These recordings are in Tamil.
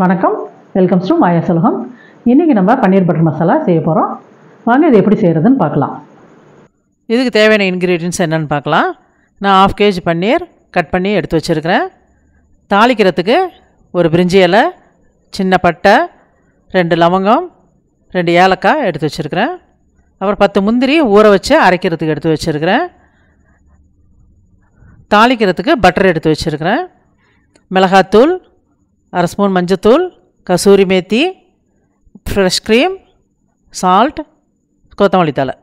வணக்கம். வெல்கம் டு மாயா சுலகம் இன்றைக்கி நம்ம பன்னீர் பட்டர் மசாலா செய்ய போகிறோம் வாங்க இது எப்படி செய்கிறதுன்னு பார்க்கலாம். இதுக்கு தேவையான இன்க்ரீடியன்ஸ் என்னென்னு பார்க்கலாம். நான் ஆஃப் கேஜி பன்னீர் கட் பண்ணி எடுத்து வச்சுருக்கிறேன். தாளிக்கிறதுக்கு ஒரு பிரிஞ்சி இலை சின்ன பட்டை ரெண்டு லவங்கம் ரெண்டு ஏலக்காய் எடுத்து வச்சுருக்கிறேன். அப்புறம் பத்து முந்திரி ஊற வச்சு அரைக்கிறதுக்கு எடுத்து வச்சுருக்கிறேன். தாளிக்கிறதுக்கு பட்டர் எடுத்து வச்சுருக்கிறேன். மிளகாத்தூள் அரை ஸ்பூன் மஞ்சத்தூள் kasuri methi fresh cream salt கொத்தமல்லி தழை.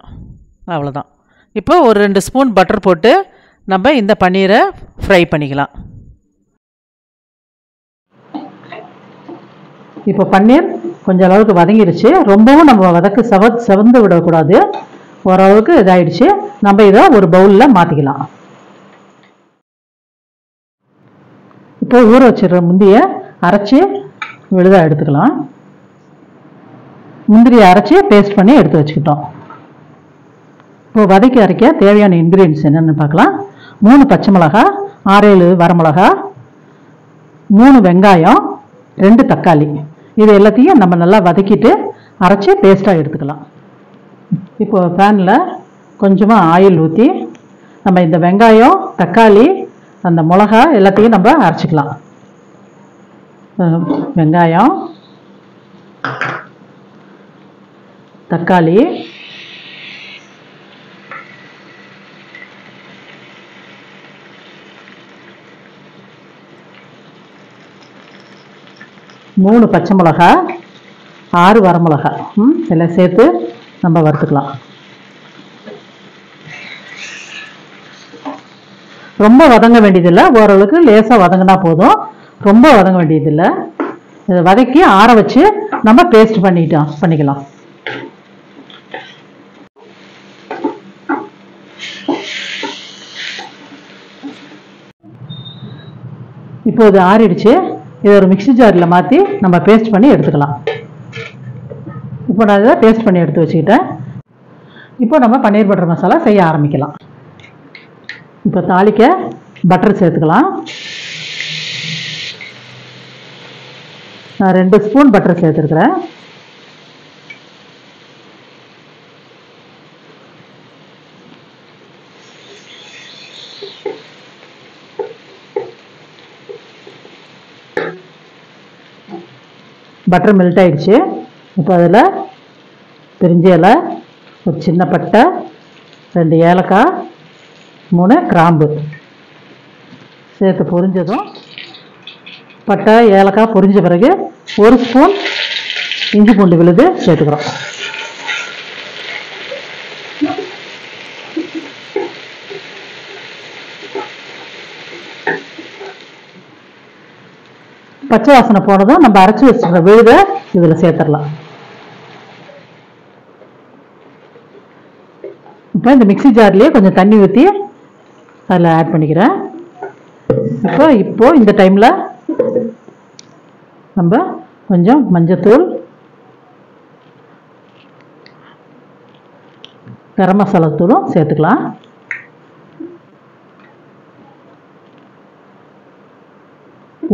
அவ்வளோதான் இப்போ ஒரு ரெண்டு ஸ்பூன் பட்டர் போட்டு நம்ம இந்த பன்னீரை ஃப்ரை பண்ணிக்கலாம். இப்போ பன்னீர் கொஞ்சம் அளவுக்கு வதங்கிருச்சு. ரொம்பவும் நம்ம வதக்கு செவ செவந்து விடக்கூடாது. ஓரளவுக்கு இதாயிடுச்சு. நம்ம இதை ஒரு பவுலில் மாற்றிக்கலாம் இப்போ ஊற வச்சிடுற முந்தியை அரைச்சி விழுதாக எடுத்துக்கலாம். முந்திரியை அரைச்சி பேஸ்ட் பண்ணி எடுத்து வச்சுக்கிட்டோம். இப்போ வதக்கி அரைக்க தேவையான இன்க்ரீடியன்ஸ் என்னென்னு பார்க்கலாம். மூணு பச்சை மிளகா ஆறேழு வரமிளகா மூணு வெங்காயம் ரெண்டு தக்காளி. இது எல்லாத்தையும் நம்ம நல்லா வதக்கிட்டு அரைச்சி பேஸ்ட்டாக எடுத்துக்கலாம். இப்போ பேனில் கொஞ்சமாக ஆயில் ஊற்றி நம்ம இந்த வெங்காயம் தக்காளி அந்த மிளகா எல்லாத்தையும் நம்ம அரைச்சிக்கலாம். வெங்காயம் தக்காளி மூணு பச்சை மிளகா ஆறு வரமிளகா ம் எல்லாம் சேர்த்து நம்ம வறுத்துக்கலாம். ரொம்ப வதங்க வேண்டியதில்லை. ஓரளவுக்கு லேசாக வதங்கினா போதும். ரொம்ப வதங்க வேண்டியதில்லை. இதை வதக்கி ஆற வச்சு நம்ம பேஸ்ட் பண்ணிட்டோம் பண்ணிக்கலாம். இப்போ இது ஆறிடுச்சு. இதை ஒரு மிக்சி ஜாரில் மாற்றி நம்ம பேஸ்ட் பண்ணி எடுத்துக்கலாம். இப்போ நான் இதை பேஸ்ட் பண்ணி எடுத்து வச்சுக்கிட்டேன். இப்போ நம்ம பன்னீர் பட்டர் மசாலா செய்ய ஆரம்பிக்கலாம். இப்போ தாளிக்க பட்டர் சேர்த்துக்கலாம். நான் ரெண்டு ஸ்பூன் பட்டர் சேர்த்துருக்குறேன். பட்டர் மெல்ட் ஆயிடுச்சு. இப்போ அதில் பிரிஞ்ச இலை ஒரு சின்ன பட்டை ரெண்டு ஏலக்காய் மூணு கிராம்பு. சேர்த்து பொரிஞ்சதும் பட்டை ஏலக்காய் பொரிஞ்ச பிறகு ஒரு ஸ்பூன் இஞ்சி பூண்டு விழுது சேர்த்துக்கிறோம். பச்சை வாசனை போனதும் நம்ம அரைச்சி வச்சுருக்க விழுதை இதில் சேர்த்துடலாம். இப்போ இந்த மிக்ஸி ஜார்லேயே கொஞ்சம் தண்ணி ஊற்றி அதில் ஆட் பண்ணிக்கிறேன். இப்போ இப்போது இந்த டைமில் நம்ம கொஞ்சம் மஞ்சத்தூள் கரம் மசாலா தூளும் சேர்த்துக்கலாம்.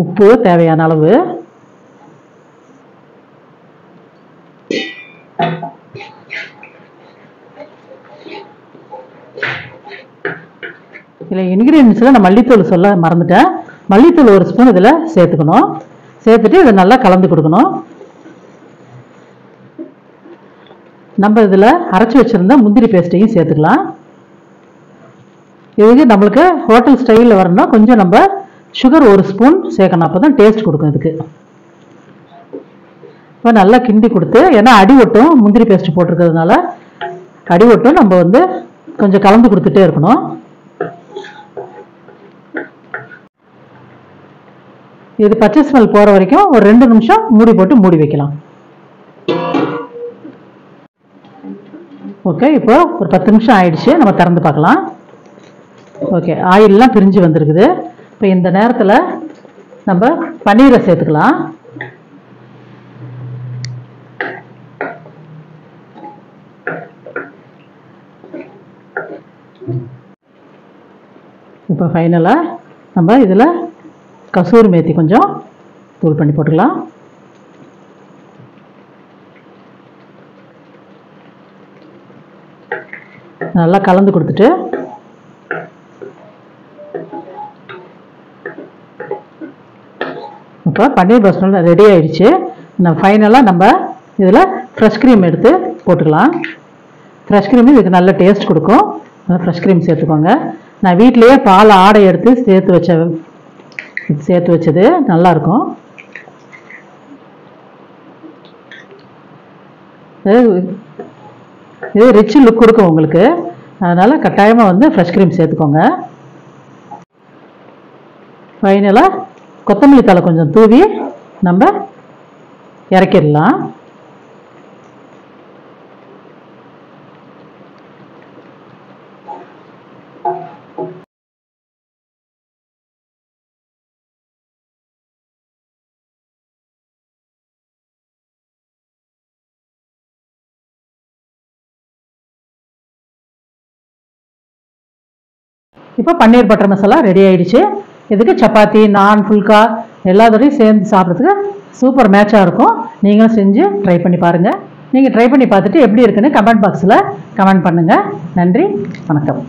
உப்பு தேவையான அளவு. இதில் இன்க்ரீடியன்ஸில் நான் மல்லித்தூள் சொல்ல மறந்துட்டேன். மல்லித்தூள் ஒரு ஸ்பூன் இதில் சேர்த்துக்கணும். சேர்த்துட்டு இதை நல்லா கலந்து கொடுக்கணும். நம்ம இதில் அரைச்சி வச்சுருந்த முந்திரி பேஸ்ட்டையும் சேர்த்துக்கலாம். இதுக்கு நம்மளுக்கு ஹோட்டல் ஸ்டைலில் வரணும்னா கொஞ்சம் நம்ம சுகர் ஒரு ஸ்பூன் சேர்க்கணும். அப்போ தான் டேஸ்ட் கொடுக்கும் இதுக்கு. இப்போ நல்லா கிண்டி கொடுத்து ஏன்னா அடி ஒட்டும் முந்திரி பேஸ்ட் போட்டிருக்கிறதுனால அடி ஒட்டும் நம்ம வந்து கொஞ்சம் கலந்து கொடுத்துட்டே இருக்கணும். இது பச்சை ஸ்மெல் போகிற வரைக்கும் ஒரு ரெண்டு நிமிஷம் மூடி போட்டு மூடி வைக்கலாம். ஓகே இப்போ ஒரு பத்து நிமிஷம் ஆயிடுச்சு. நம்ம திறந்து பார்க்கலாம். ஓகே ஆயிலெலாம் பிரிஞ்சு வந்திருக்குது. இப்போ இந்த நேரத்தில் நம்ம பன்னீரை சேர்த்துக்கலாம். இப்போ ஃபைனலாக நம்ம இதில் கசூரி மேத்தி கொஞ்சம் தூள் பண்ணி போட்டுக்கலாம். நல்லா கலந்து கொடுத்துட்டு இப்போ பன்னீர் பஸ்மலா ரெடி ஆயிடுச்சு. நம்ம ஃபைனலாக நம்ம இதில் ஃப்ரெஷ் க்ரீம் எடுத்து போட்டுக்கலாம். ஃப்ரெஷ் க்ரீம் இதுக்கு நல்ல டேஸ்ட் கொடுக்கும். ஃப்ரெஷ் க்ரீம் சேர்த்துக்கோங்க. நான் வீட்டிலேயே பால் ஆடை எடுத்து சேர்த்து வச்ச சேர்த்து வச்சது நல்லாயிருக்கும். இது ரிச் லுக் கொடுக்கும் உங்களுக்கு. அதனால் கட்டாயமாக வந்து ஃப்ரெஷ் க்ரீம் சேர்த்துக்கோங்க. ஃபைனலாக கொத்தமல்லி தலை கொஞ்சம் தூவி நம்ம இறக்கிடலாம். இப்போ பன்னீர் பட்டர் மசாலா ரெடி ஆயிடுச்சு. இதுக்கு சப்பாத்தி நான் ஃபுல்கா எல்லாத்தோடையும் சேர்ந்து சாப்பிட்றதுக்கு சூப்பர் மேட்சாக இருக்கும். நீங்களும் செஞ்சு ட்ரை பண்ணி பாருங்கள் நீங்கள் ட்ரை பண்ணி பார்த்துட்டு எப்படி இருக்குன்னு கமெண்ட் பாக்ஸில் கமெண்ட் பண்ணுங்கள் நன்றி வணக்கம்.